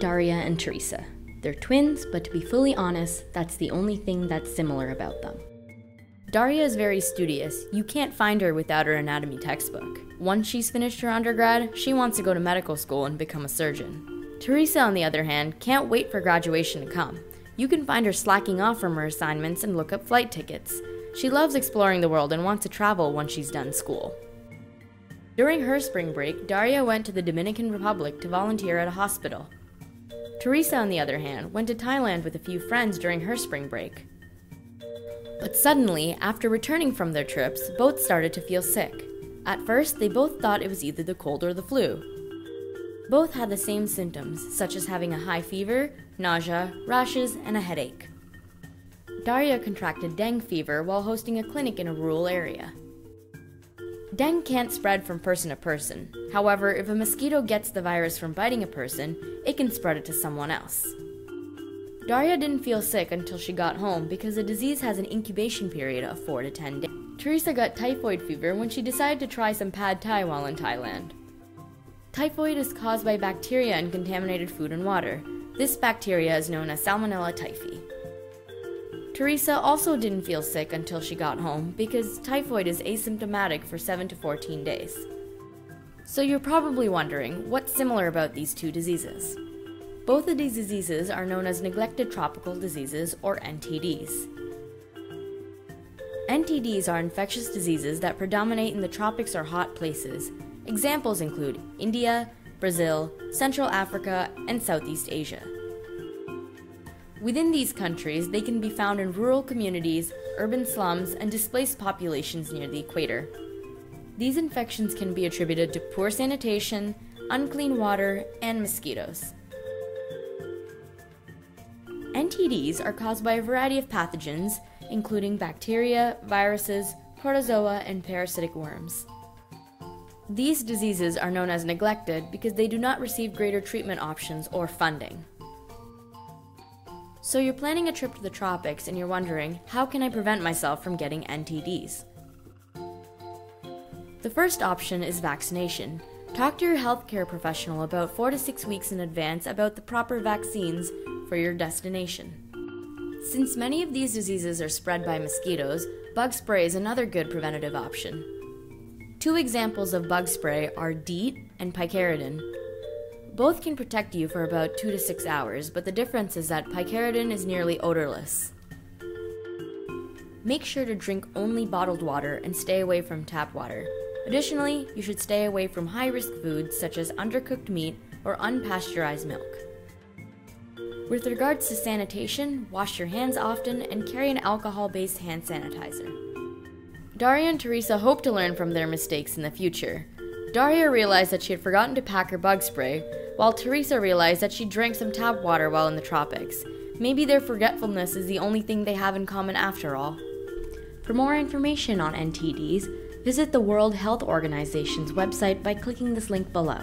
Daria and Teresa. They're twins, but to be fully honest, that's the only thing that's similar about them. Daria is very studious. You can't find her without her anatomy textbook. Once she's finished her undergrad, she wants to go to medical school and become a surgeon. Teresa, on the other hand, can't wait for graduation to come. You can find her slacking off from her assignments and look up flight tickets. She loves exploring the world and wants to travel once she's done school. During her spring break, Daria went to the Dominican Republic to volunteer at a hospital. Teresa, on the other hand, went to Thailand with a few friends during her spring break. But suddenly, after returning from their trips, both started to feel sick. At first, they both thought it was either the cold or the flu. Both had the same symptoms, such as having a high fever, nausea, rashes, and a headache. Daria contracted dengue fever while hosting a clinic in a rural area. Dengue can't spread from person to person. However, if a mosquito gets the virus from biting a person, it can spread it to someone else. Daria didn't feel sick until she got home because the disease has an incubation period of 4 to 10 days. Teresa got typhoid fever when she decided to try some pad thai while in Thailand. Typhoid is caused by bacteria in contaminated food and water. This bacteria is known as Salmonella typhi. Teresa also didn't feel sick until she got home because typhoid is asymptomatic for 7 to 14 days. So you're probably wondering what's similar about these two diseases. Both of these diseases are known as neglected tropical diseases or NTDs. NTDs are infectious diseases that predominate in the tropics or hot places. Examples include India, Brazil, Central Africa, and Southeast Asia. Within these countries, they can be found in rural communities, urban slums, and displaced populations near the equator. These infections can be attributed to poor sanitation, unclean water, and mosquitoes. NTDs are caused by a variety of pathogens, including bacteria, viruses, protozoa, and parasitic worms. These diseases are known as neglected because they do not receive greater treatment options or funding. So you're planning a trip to the tropics and you're wondering, how can I prevent myself from getting NTDs? The first option is vaccination. Talk to your healthcare professional about 4 to 6 weeks in advance about the proper vaccines for your destination. Since many of these diseases are spread by mosquitoes, bug spray is another good preventative option. Two examples of bug spray are DEET and picaridin, both can protect you for about 2 to 6 hours, but the difference is that picaridin is nearly odorless. Make sure to drink only bottled water and stay away from tap water. Additionally, you should stay away from high risk foods such as undercooked meat or unpasteurized milk. With regards to sanitation, wash your hands often and carry an alcohol based hand sanitizer. Daria and Teresa hope to learn from their mistakes in the future. Daria realized that she had forgotten to pack her bug spray, while Teresa realized that she drank some tap water while in the tropics. Maybe their forgetfulness is the only thing they have in common after all. For more information on NTDs, visit the World Health Organization's website by clicking this link below.